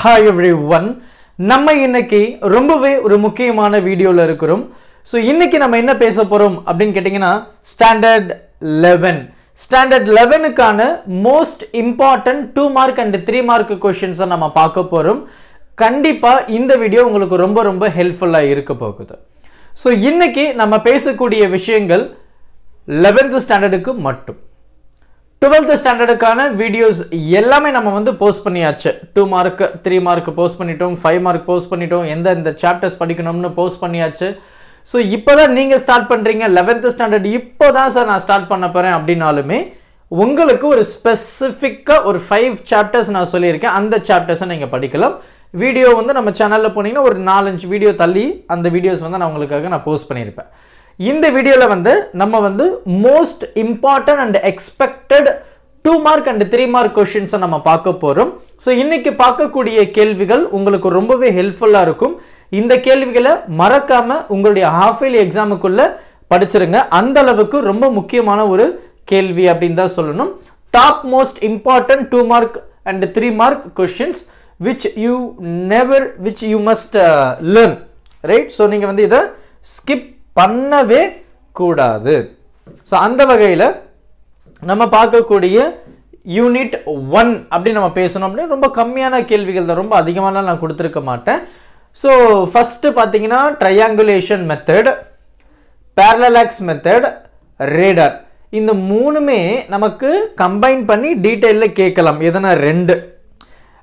Hi every one நம்ம இன்னைக்கு ரொம்பவே ஒரு முக்கியமான வீடியோவில் இருக்கிறோம். ஸோ இன்னைக்கு நம்ம என்ன பேச போகிறோம் அப்படின்னு கேட்டிங்கன்னா standard eleven standard லெவனுக்கான most important two mark and three mark கொஷின்ஸை நம்ம பார்க்க போகிறோம் கண்டிப்பாக இந்த வீடியோ உங்களுக்கு ரொம்ப ரொம்ப ஹெல்ப்ஃபுல்லாக இருக்க போகுது. ஸோ இன்னைக்கு நம்ம பேசக்கூடிய விஷயங்கள் லெவன்த் ஸ்டாண்டர்டுக்கு மட்டும். டுவெல்த் ஸ்டாண்டர்டுக்கான வீடியோஸ் எல்லாமே நம்ம வந்து போஸ்ட் பண்ணியாச்சு. Two mark three mark post பண்ணிட்டோம் ஃபைவ் மார்க் போஸ்ட் பண்ணிட்டோம் எந்த இந்த சாப்டர்ஸ் படிக்கணும்னு போஸ்ட் பண்ணியாச்சு. ஸோ இப்போ தான் நீங்கள் ஸ்டார்ட் பண்ணுறீங்க லெவன்த் ஸ்டாண்டர்ட் இப்போ தான் சார் நான் ஸ்டார்ட் பண்ண போகிறேன் அப்படின்னாலுமே உங்களுக்கு ஒரு ஸ்பெசிஃபிக்காக ஒரு ஃபைவ் சாப்டர்ஸ் நான் சொல்லியிருக்கேன். அந்த சாப்டர்ஸை நீங்கள் படிக்கலாம். வீடியோ வந்து நம்ம சேனலில் போனீங்கன்னா ஒரு நாலஞ்சு வீடியோ தள்ளி அந்த வீடியோஸ் வந்து நான் உங்களுக்காக நான் போஸ்ட் பண்ணியிருப்பேன். இந்த வீடியோவில் வந்து நம்ம வந்து most important and expected two mark and three mark கொஷின்ஸை நம்ம பார்க்க போகிறோம் ஸோ இன்றைக்கி பார்க்கக்கூடிய கேள்விகள் உங்களுக்கு ரொம்பவே ஹெல்ப்ஃபுல்லாக இருக்கும். இந்த கேள்விகளை மறக்காமல் உங்களுடைய ஹாஃப் இயர்லி எக்ஸாமுக்குள்ளே படிச்சிருங்க. அந்த அளவுக்கு ரொம்ப முக்கியமான ஒரு கேள்வி அப்படின்னு தான் சொல்லணும். Top most important two mark and three mark questions which you never which you must learn right so நீங்கள் வந்து இதை ஸ்கிப் பண்ணவே கூடாது. ஸோ அந்த வகையில் நம்ம பார்க்கக்கூடிய யூனிட் ஒன் அப்படின்னு நம்ம பேசணும் அப்படின்னு ரொம்ப கம்மியான கேள்விகள் தான். ரொம்ப அதிகமாலாம் நான் கொடுத்துருக்க மாட்டேன். ஸோ ஃபஸ்ட்டு பார்த்தீங்கன்னா triangulation method parallax method radar இந்த மூணுமே நமக்கு கம்பைன் பண்ணி டீட்டெயிலில் கேட்கலாம். எதனா ரெண்டு.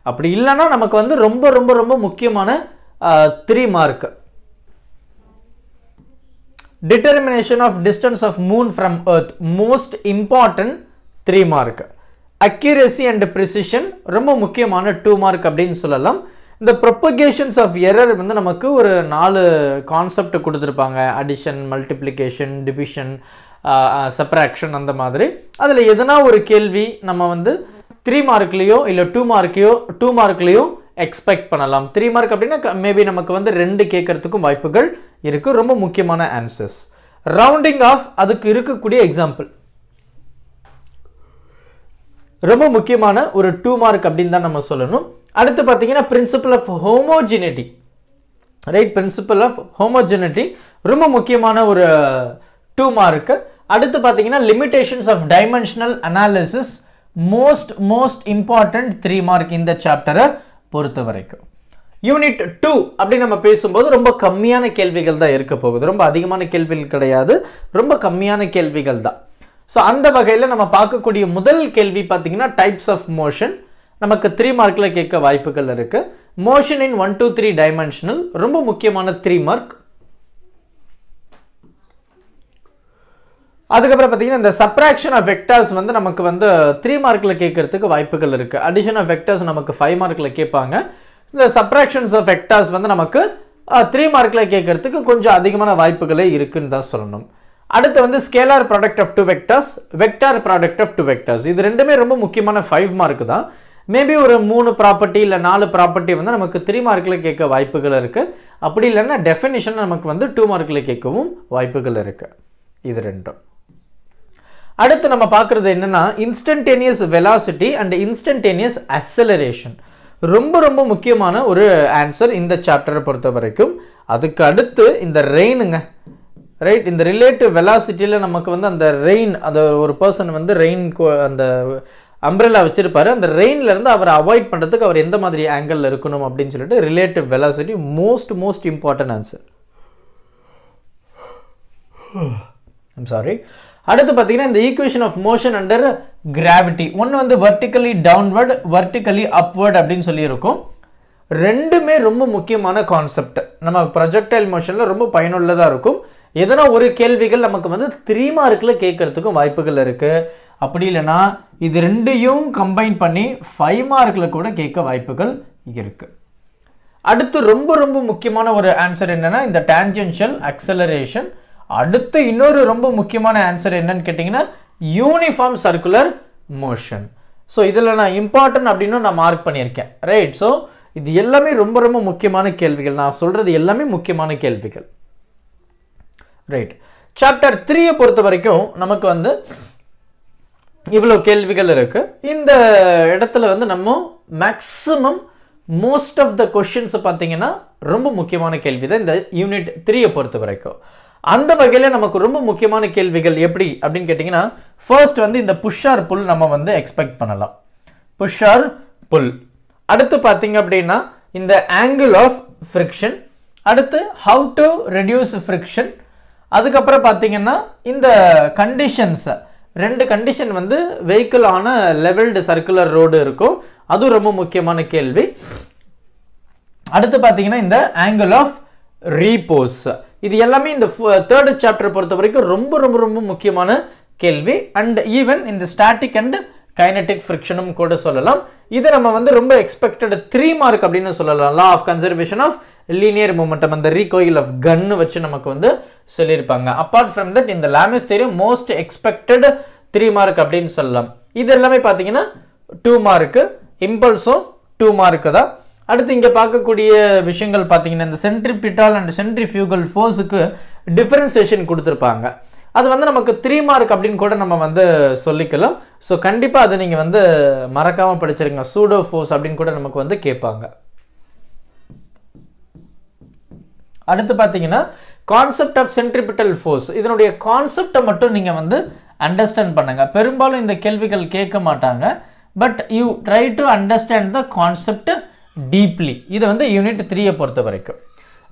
அப்படி இல்லைன்னா நமக்கு வந்து ரொம்ப ரொம்ப ரொம்ப முக்கியமான three mark determination of distance of moon from earth most important three mark accuracy and precision ரொம்ப முக்கியமான டூ மார்க் அப்படின்னு சொல்லலாம். இந்த ப்ரொப்பகேஷன்ஸ் ஆஃப் எரர் வந்து நமக்கு ஒரு நாலு கான்செப்ட் கொடுத்துருப்பாங்க. அடிஷன் மல்டிப்ளிகேஷன் டிவிஷன் செப்பராக்ஷன் அந்த மாதிரி. அதில் எதனா ஒரு கேள்வி நம்ம வந்து த்ரீ மார்க்லேயோ இல்லை டூ மார்க்கையோ டூ மார்க்லேயோ எக்ஸ்பெக்ட் பண்ணலாம். த்ரீ மார்க் அப்படின்னா மேபி நமக்கு வந்து ரெண்டு கேட்கறதுக்கும் வாய்ப்புகள் இருக்குது ரொம்ப முக்கியமான ஆன்சர்ஸ் ரவுண்டிங் ஆஃப் அதுக்கு இருக்கக்கூடிய எக்ஸாம்பிள் ரொம்ப முக்கியமான ஒரு டூ மார்க் அப்படின்னு தான் நம்ம சொல்லணும். அடுத்து பார்த்தீங்கன்னா principle of homogeneity right principle of homogeneity ரொம்ப முக்கியமான ஒரு டூ மார்க்கு அடுத்து பார்த்தீங்கன்னா limitations of dimensional analysis most most important three mark இந்த சாப்டரை பொறுத்த வரைக்கும் யூனிட் டூ அப்படி நம்ம பேசும்போது ரொம்ப கம்மியான கேள்விகள் தான் இருக்க போகுது. ரொம்ப அதிகமான கேள்விகள் கிடையாது. ரொம்ப கம்மியான கேள்விகள் தான். ஸோ அந்த வகையில் நம்ம பார்க்கக்கூடிய முதல் கேள்வி பார்த்தீங்கன்னா டைப்ஸ் ஆஃப் மோஷன் நமக்கு த்ரீ மார்க்கில் கேட்க வாய்ப்புகள் இருக்குது motion in one two three dimensional ரொம்ப முக்கியமான த்ரீ மார்க் அதுக்கப்புறம் பார்த்தீங்கன்னா இந்த சப்ராக்ஷன் ஆஃப் வெக்டர்ஸ் வந்து நமக்கு வந்து த்ரீ மார்க்கில் கேட்கறதுக்கு வாய்ப்புகள் இருக்குது அடிஷன் ஆஃப் வெக்டர்ஸ் நமக்கு ஃபைவ் மார்க்கில் கேட்பாங்க. இந்த சப்ராக்ஷன்ஸ் ஆஃப் வெக்டர்ஸ் வந்து நமக்கு த்ரீ மார்க்கில் கேட்கறதுக்கு கொஞ்சம் அதிகமான வாய்ப்புகளே இருக்குன்னு தான் சொல்லணும். அடுத்து வந்து scalar product of two vectors vector product of two vectors இது ரெண்டுமே ரொம்ப முக்கியமான ஃபைவ் மார்க் தான். மேபி ஒரு மூணு ப்ராப்பர்ட்டி இல்லை நாலு ப்ராப்பர்ட்டி வந்து நமக்கு த்ரீ மார்க்கில் கேட்க வாய்ப்புகள் இருக்குது அப்படி இல்லைன்னா டெஃபினிஷன் நமக்கு வந்து டூ மார்க்கில் கேட்கவும் வாய்ப்புகள் இருக்குது இது ரெண்டும். அடுத்து நம்ம பார்க்குறது என்னன்னா instantaneous velocity and instantaneous acceleration ரொம்ப ரொம்ப முக்கியமான ஒரு ஆன்சர் இந்த சாப்டரை பொறுத்த வரைக்கும். அதுக்கு அடுத்து இந்த ரெயினுங்க ரைட் இந்த ரிலேட்டிவ் வெலாசிட்டியில் நமக்கு வந்து அந்த ரெயின் அந்த ஒரு பர்சன் வந்து ரெயின் அந்த அம்ப்ரெல்லா வச்சுருப்பாரு. அந்த ரெயின்லேருந்து அவரை அவாய்ட் பண்ணுறதுக்கு அவர் எந்த மாதிரி ஆங்கிளில் இருக்கணும் அப்படின்னு சொல்லிட்டு relative velocity most most important answer I'm sorry அடுத்து பார்த்தீங்கன்னா இந்த equation of motion under gravity ஒன்று வந்து வர்டிக்கலி டவுன்வர்ட் வர்டிக்கலி அப்வர்ட் அப்படின்னு சொல்லியிருக்கும். ரெண்டுமே ரொம்ப முக்கியமான கான்செப்ட் நம்ம ப்ரொஜெக்டைல் மோஷனில் ரொம்ப பயனுள்ளதாக இருக்கும். எதனா ஒரு கேள்விகள் நமக்கு வந்து த்ரீ மார்க்கில் கேட்கறதுக்கும் வாய்ப்புகள் இருக்குது அப்படி இல்லைன்னா இது ரெண்டையும் கம்பைன் பண்ணி ஃபைவ் மார்க்கில் கூட கேட்க வாய்ப்புகள் இருக்குது அடுத்து ரொம்ப ரொம்ப முக்கியமான ஒரு ஆன்சர் என்னென்னா இந்த டேஞ்சென்ஷியல் அக்சலரேஷன் அடுத்து இன்னொரு ரொம்ப முக்கியமான ஆன்சர் என்னன்னு கேட்டிங்கன்னா யூனிஃபார்ம் சர்க்குலர் மோஷன் ஸோ இதில் நான் இம்பார்ட்டன்ட் அப்படின்னு நான் மார்க் பண்ணியிருக்கேன். ரைட் ஸோ இது எல்லாமே ரொம்ப ரொம்ப முக்கியமான கேள்விகள். நான் சொல்கிறது எல்லாமே முக்கியமான கேள்விகள். ரைட் சாப்டர் த்ரீயை பொறுத்த வரைக்கும் நமக்கு வந்து இவ்வளோ கேள்விகள் இருக்கு. இந்த இடத்துல வந்து நம்ம maximum most of the questions பார்த்தீங்கன்னா ரொம்ப முக்கியமான கேள்வி தான் இந்த யூனிட் த்ரீயை பொறுத்த வரைக்கும். அந்த வகையில் நமக்கு ரொம்ப முக்கியமான கேள்விகள் எப்படி அப்படின்னு கேட்டிங்கன்னா ஃபர்ஸ்ட் வந்து இந்த புஷ்ஷார் புல் நம்ம வந்து எக்ஸ்பெக்ட் பண்ணலாம். புஷ்ஷார் புல் அடுத்து பார்த்தீங்க அப்படின்னா இந்த ஆங்கிள் ஆஃப் ஃப்ரிக்ஷன் அடுத்து ஹவு டு ரெடியூஸ் ஃப்ரிக்ஷன் அதுக்கப்புறம் பார்த்தீங்கன்னா இந்த கண்டிஷன்ஸை ரெண்டு கண்டிஷன் வந்து வெஹிக்கிள் ஆன லெவல்டு சர்க்குலர் ரோடு இருக்கும். அதுவும் ரொம்ப முக்கியமான கேள்வி. அடுத்து பார்த்தீங்கன்னா இந்த ஆங்கிள் ஆஃப் ரீபோஸ் இது எல்லாமே இந்த தேர்டு சாப்டர் uh, பொறுத்த வரைக்கும் ரொம்ப ரொம்ப ரொம்ப முக்கியமான கேள்வி. அண்ட் ஈவன் இந்த ஸ்டாட்டிக் அண்ட் கைனட்டிக் ஃப்ரிக்ஷனும் கூட சொல்லலாம். இதை நம்ம வந்து ரொம்ப எக்ஸ்பெக்டட் த்ரீ மார்க் அப்படின்னு சொல்லலாம். Law of conservation of linear momentum அந்த ரீகோயில் ஆஃப் கன்னு வச்சு நமக்கு வந்து சொல்லியிருப்பாங்க. அப்பார்ட் ஃப்ரம் தட் இந்த லாமிஸ் தெரியும் மோஸ்ட் எக்ஸ்பெக்டட் த்ரீ மார்க் அப்படின்னு சொல்லலாம். இது எல்லாமே பார்த்தீங்கன்னா டூ மார்க்கு இம்பல்ஸும் டூ மார்க்கு தான். அடுத்து இங்கே பார்க்கக்கூடிய விஷயங்கள் பார்த்தீங்கன்னா இந்த சென்ட்ரிபிட்டால் அண்ட் சென்ட்ரிஃபியூகல் ஃபோர்ஸுக்கு டிஃபரன்சியேஷன் கொடுத்துருப்பாங்க. அது வந்து நமக்கு த்ரீ மார்க் அப்படின்னு கூட நம்ம வந்து சொல்லிக்கலாம். ஸோ கண்டிப்பாக அதை நீங்கள் வந்து மறக்காமல் படிச்சிருங்க. சூடோ ஃபோர்ஸ் அப்படின்னு கூட நமக்கு வந்து கேட்பாங்க. அடுத்து பார்த்தீங்கன்னா கான்செப்ட் ஆஃப் சென்ட்ரிபிட்டல் ஃபோர்ஸ் இதனுடைய கான்செப்டை மட்டும் நீங்கள் வந்து அண்டர்ஸ்டாண்ட் பண்ணுங்கள் பெரும்பாலும் இந்த கேள்விகள் கேட்க மாட்டாங்க. But you try to understand the concept deeply இது வந்து யூனிட் த்ரீயை பொறுத்த வரைக்கும்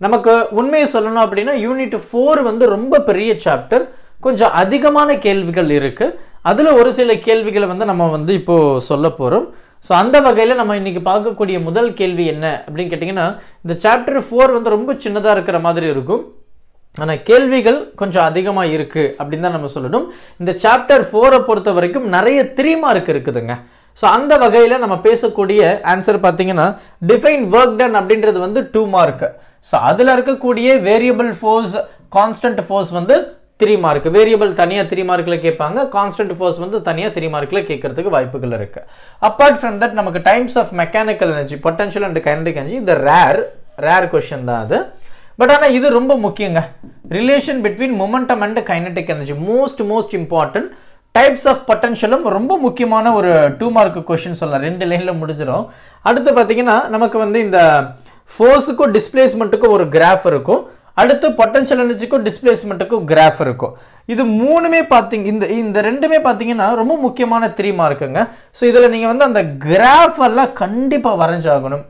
நமக்கு உண்மையை சொல்லணும் அப்படின்னா யூனிட் ஃபோர் வந்து ரொம்ப பெரிய சாப்டர் கொஞ்சம் அதிகமான கேள்விகள் இருக்குது அதில் ஒரு சில கேள்விகளை வந்து நம்ம வந்து இப்போது சொல்ல போகிறோம் ஸோ அந்த வகையில் நம்ம இன்றைக்கி பார்க்கக்கூடிய முதல் கேள்வி என்ன அப்படின்னு கேட்டிங்கன்னா இந்த சாப்டர் ஃபோர் வந்து ரொம்ப சின்னதாக இருக்கிற மாதிரி இருக்கும். ஆனால் கேள்விகள் கொஞ்சம் அதிகமாக இருக்குது அப்படின்னு தான் நம்ம சொல்லணும். இந்த சாப்டர் ஃபோரை பொறுத்த வரைக்கும் நிறைய த்ரீ மார்க் இருக்குதுங்க. ஸோ அந்த வகையில் நம்ம பேசக்கூடிய ஆன்சர் பார்த்தீங்கன்னா டிஃபைன் ஒர்க் டன் அப்படின்றது வந்து டூ மார்க் ஸோ அதில் இருக்கக்கூடிய வேரியபிள் ஃபோர்ஸ் கான்ஸ்டன்ட் ஃபோர்ஸ் வந்து த்ரீ மார்க் வேரியபிள் தனியாக த்ரீ மார்க்கில் கேட்பாங்க கான்ஸ்டன்ட் ஃபோர்ஸ் வந்து தனியாக த்ரீ மார்க்கில் கேட்கறதுக்கு வாய்ப்புகள் இருக்கு. அப்பார்ட் ஃப்ரம் தட் நமக்கு types of mechanical energy potential and kinetic energy இந்த ரேர் ரேர் கொஷின் தான் அது. பட் ஆனால் இது ரொம்ப முக்கியங்க. Relation between momentum and kinetic energy most most important types of பொட்டன்ஷியலும் ரொம்ப முக்கியமான ஒரு டூ மார்க் கொஷின் சொல்லலாம். ரெண்டு லைனில் முடிஞ்சிடும் அடுத்து பார்த்தீங்கன்னா நமக்கு வந்து இந்த ஃபோர்ஸுக்கும் டிஸ்பிளேஸ்மெண்ட்டுக்கும் ஒரு கிராஃப் இருக்கும். அடுத்து பொட்டன்ஷியல் எனர்ஜிக்கும் டிஸ்பிளேஸ்மெண்ட்டுக்கும் கிராஃப் இருக்கும். இது மூணுமே பார்த்தீங்க இந்த இந்த ரெண்டுமே பார்த்தீங்கன்னா ரொம்ப முக்கியமான த்ரீ மார்க்குங்க ஸோ இதில் நீங்கள் வந்து அந்த கிராஃப் எல்லாம் கண்டிப்பாக வரைஞ்சாகணும்.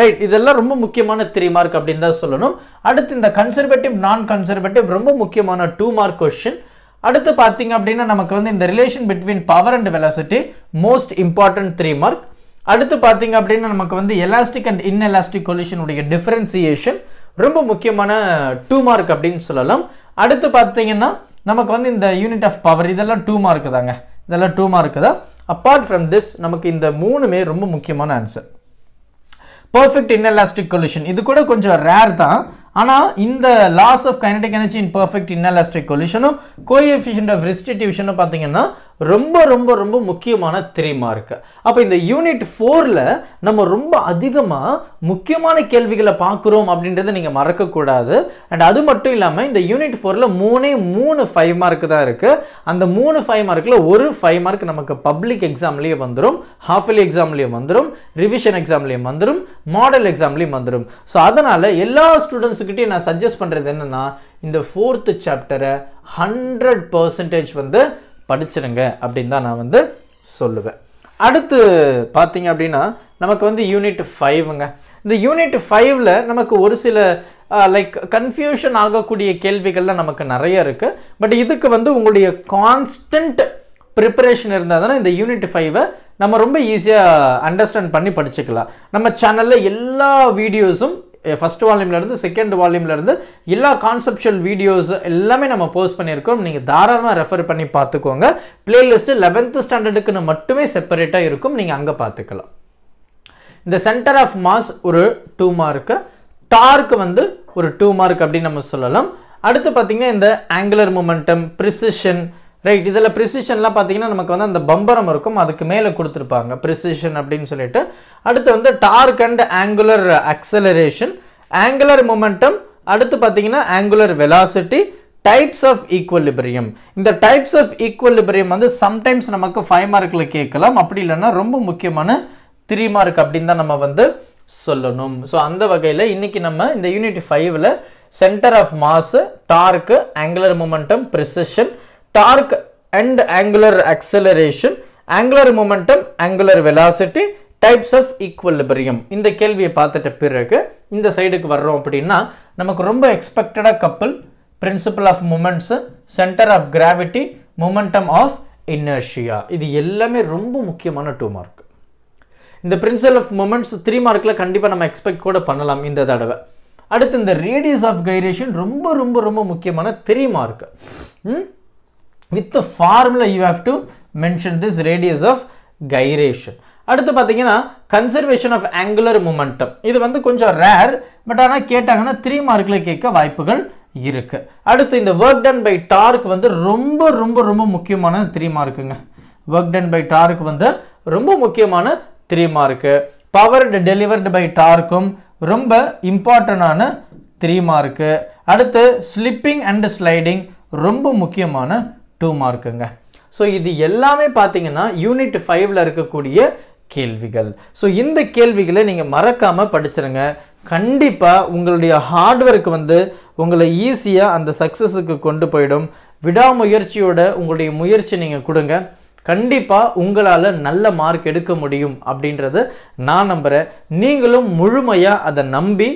ரைட் இதெல்லாம் ரொம்ப முக்கியமான த்ரீ மார்க் அப்படின்னு தான் சொல்லணும். அடுத்து இந்த கன்சர்வேட்டிவ் நான் கன்சர்வேட்டிவ் ரொம்ப முக்கியமான டூ மார்க் கொஷின் அடுத்து பார்த்தீங்க அப்படின்னா நமக்கு வந்து இந்த relation between power and velocity most important three mark அடுத்து பார்த்தீங்க அப்படின்னா நமக்கு வந்து எலாஸ்டிக் அண்ட் இன்எலாஸ்டிக் கொலிஷனுடைய டிஃபரன்சியேஷன் ரொம்ப முக்கியமான டூ மார்க் அப்படின்னு சொல்லலாம். அடுத்து பார்த்தீங்கன்னா நமக்கு வந்து இந்த யூனிட் ஆஃப் பவர் இதெல்லாம் டூ மார்க் தாங்க. இதெல்லாம் டூ மார்க் தான். அப்பார்ட் ஃப்ரம் திஸ் நமக்கு இந்த மூணுமே ரொம்ப முக்கியமான ஆன்சர் பர்ஃபெக்ட் இன்எலாஸ்டிக் கொலிஷன் இது கூட கொஞ்சம் ரேர் தான். ஆனால் இந்த loss of kinetic energy in perfect inelastic கொலிஷனும் coefficient of ரெஸ்டிடியூஷனும் பார்த்தீங்கன்னா ரொம்ப ரொம்ப ரொம்ப முக்கியமான த்ரீ மார்க் அப்போ இந்த யூனிட் ஃபோரில் நம்ம ரொம்ப அதிகமாக முக்கியமான கேள்விகளை பார்க்குறோம் அப்படின்றத நீங்கள் மறக்கக்கூடாது. அண்ட் அது மட்டும் இல்லாமல் இந்த யூனிட் ஃபோரில் மூணே மூணு ஃபைவ் மார்க் தான் இருக்குது அந்த மூணு ஃபைவ் மார்க்கில் ஒரு ஃபைவ் மார்க் நமக்கு பப்ளிக் எக்ஸாம்லேயே வந்துடும் ஹாஃப் இயர்லி எக்ஸாம்லேயும் வந்துடும் ரிவிஷன் எக்ஸாம்லேயும் வந்துடும் மாடல் எக்ஸாம்லேயும் வந்துடும் ஸோ அதனால் எல்லா ஸ்டூடெண்ட்ஸுக்கிட்டையும் நான் சஜஸ்ட் பண்ணுறது என்னென்னா இந்த ஃபோர்த்து சாப்டரை ஹண்ட்ரட் பர்சன்டேஜ் வந்து படிச்சிருங்க அப்படின்னு தான் நான் வந்து சொல்லுவேன். அடுத்து பார்த்தீங்க அப்படின்னா நமக்கு வந்து யூனிட் ஃபைவ்ங்க இந்த யூனிட் ஃபைவ்ல நமக்கு ஒரு சில லைக் கன்ஃபியூஷன் ஆகக்கூடிய கேள்விகள்லாம் நமக்கு நிறைய இருக்கு. பட் இதுக்கு வந்து உங்களுடைய கான்ஸ்டன்ட் ப்ரிப்பரேஷன் இருந்தால் தானே இந்த யூனிட் ஃபைவை நம்ம ரொம்ப ஈஸியாக அண்டர்ஸ்டாண்ட் பண்ணி படிச்சுக்கலாம். நம்ம சேனலில் எல்லா வீடியோஸும் ஃபர்ஸ்ட் வால்யூம்லேருந்து செகண்ட் வால்யூம்லேருந்து எல்லா கான்செப்ஷுவல் வீடியோஸ் எல்லாமே நம்ம போஸ்ட் பண்ணியிருக்கோம். நீங்கள் தாராளமாக ரெஃபர் பண்ணி பார்த்துக்கோங்க. பிளேலிஸ்ட்டு லெவன்த்து ஸ்டாண்டர்டுக்குன்னு மட்டுமே செப்பரேட்டாக இருக்கும். நீங்கள் அங்கே பார்த்துக்கலாம். இந்த சென்டர் ஆஃப் மாஸ் ஒரு டூ மார்க்கு டார்க் வந்து ஒரு டூ மார்க் அப்படின்னு நம்ம சொல்லலாம். அடுத்து பார்த்தீங்கன்னா இந்த ஆங்குலர் மூமெண்டம் ப்ரிசிஷன் ரைட் இதில் ப்ரிசிஷன்லாம் பார்த்தீங்கன்னா நமக்கு வந்து அந்த பம்பரம் இருக்கும் அதுக்கு மேலே கொடுத்துருப்பாங்க. ப்ரிசிஷன் அப்படின்னு சொல்லிட்டு. அடுத்து வந்து torque and angular acceleration angular momentum அடுத்து பார்த்தீங்கன்னா angular velocity types of equilibrium இந்த டைப்ஸ் ஆஃப் ஈக்குவலிபிரியம் வந்து சம்டைம்ஸ் நமக்கு ஃபைவ் மார்க்கில் கேட்கலாம். அப்படி இல்லைன்னா ரொம்ப முக்கியமான த்ரீ மார்க் அப்படின்னு தான் நம்ம வந்து சொல்லணும். ஸோ அந்த வகையில் இன்றைக்கி நம்ம இந்த யூனிட் ஃபைவ்ல centre of mass torque angular momentum precision torque and angular acceleration, angular momentum, angular velocity types of equilibrium இந்த கேள்வியை பார்த்துட்ட பிறகு இந்த சைடுக்கு வர்றோம் அப்படின்னா நமக்கு ரொம்ப எக்ஸ்பெக்டடாக கப்பல் principle of moments centre of gravity momentum of inertia இது எல்லாமே ரொம்ப முக்கியமான டூ மார்க் இந்த பிரின்சிபல் ஆஃப் மூமெண்ட்ஸ் த்ரீ மார்க்கில் கண்டிப்பாக நம்ம எக்ஸ்பெக்ட் கூட பண்ணலாம் இந்த தடவை. அடுத்து இந்த ரேடியஸ் ஆஃப் கைரேஷன் ரொம்ப ரொம்ப ரொம்ப முக்கியமான three mark with formula you have to mention this radius of gyration அடுத்து பார்த்தீங்கன்னா கன்சர்வேஷன் ஆஃப் ஆங்குலர் மூமெண்டம் இது வந்து கொஞ்சம் ரேர் பட் ஆனால் கேட்டாங்கன்னா த்ரீ மார்க்கில் கேட்க வாய்ப்புகள் இருக்கு. அடுத்து இந்த ஒர்க் டன் பை டார்க் வந்து ரொம்ப ரொம்ப ரொம்ப முக்கியமான த்ரீ மார்க்குங்க ஒர்க் டன் பை டார்க் வந்து ரொம்ப முக்கியமான three mark power delivered by டார்க்கும் ரொம்ப இம்பார்ட்டண்டான த்ரீ மார்க்கு அடுத்து ஸ்லிப்பிங் அண்ட் ஸ்லைடிங் ரொம்ப முக்கியமான டூ மார்க்குங்க ஸோ இது எல்லாமே பார்த்தீங்கன்னா யூனிட் ஃபைவ்ல இருக்கக்கூடிய கேள்விகள். ஸோ இந்த கேள்விகளை நீங்கள் மறக்காமல் படிச்சிருங்க. கண்டிப்பாக உங்களுடைய ஹார்ட்ஒர்க் வந்து உங்களை ஈஸியாக அந்த சக்ஸஸுக்கு கொண்டு போயிடும். விடாமுயற்சியோட உங்களுடைய முயற்சி நீங்கள் கொடுங்க. கண்டிப்பாக உங்களால் நல்ல மார்க் எடுக்க முடியும் அப்படின்றத நான் நம்புகிறேன் நீங்களும் முழுமையாக அதை நம்பி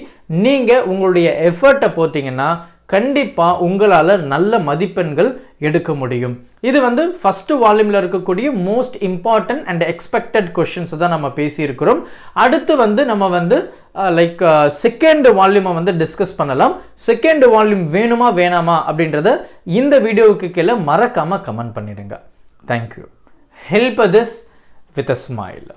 நீங்கள் உங்களுடைய எஃபர்ட்டை போத்தீங்கன்னா கண்டிப்பாக உங்களால் நல்ல மதிப்பெண்கள் எடுக்க முடியும். இது வந்து ஃபஸ்ட்டு வால்யூமில் இருக்கக்கூடிய most important and expected questions தான் நம்ம பேசியிருக்கிறோம். அடுத்து வந்து நம்ம வந்து லைக் செகண்ட் வால்யூமை வந்து டிஸ்கஸ் பண்ணலாம். செகண்ட் வால்யூம் வேணுமா வேணாமா அப்படின்றத இந்த வீடியோவுக்கு கீழே மறக்காமல் கமெண்ட் பண்ணிடுங்க. Thank you help this with a smile